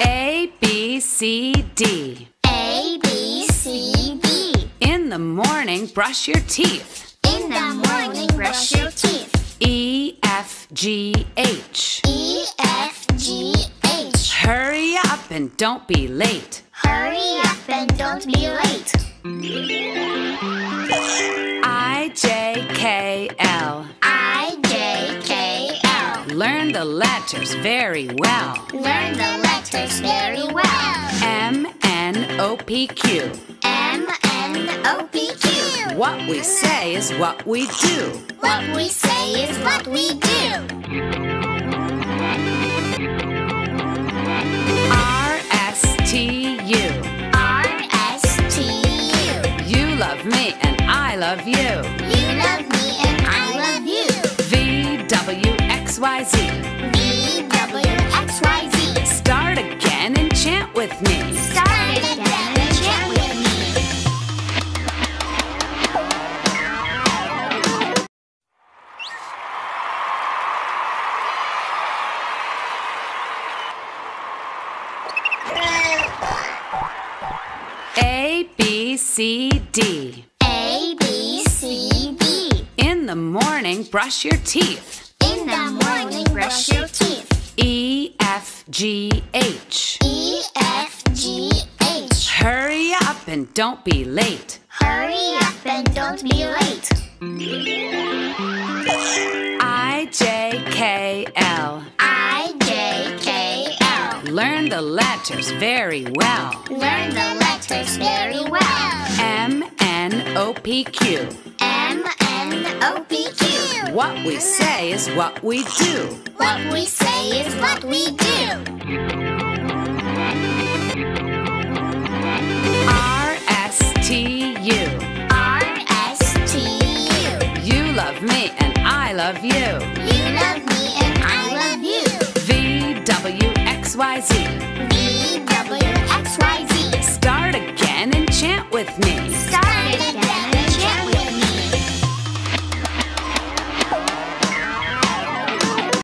A, B, C, D. A, B, C, D. In the morning, brush your teeth. In the morning, brush your teeth. E, F, G, H. E, F, G, H. Hurry up and don't be late. Hurry up and don't be late. I, J, K, L. I, J, K, L. Learn the letters very well. Learn the letters very well. M, N, O, P, Q. M, N, O, P, Q. What we say is what we do. What we say is what we do. R, S, T, U. R, S, T, U. You love me and I love you. You love me W, X, Y, Z. V, W, X, Y, Z. Start again and chant with me. Start again and chant with me. A, B, C, D. A, B, C, D. In the morning, brush your teeth. In the morning, brush your teeth. E, F, G, H. E, F, G, H. Hurry up and don't be late. Hurry up and don't be late. I, J, K, L. I, J, K, L. Learn the letters very well. Learn the letters very well. M, N, O, P, Q. M, N, O, P, Q. What we say is what we do. What we say is what we do. R, S, T, U. R, S, T, U. You love me and I love you. You love me and I love you. V, W, X, Y, Z. V, W, X, Y, Z. Start again and chant with me.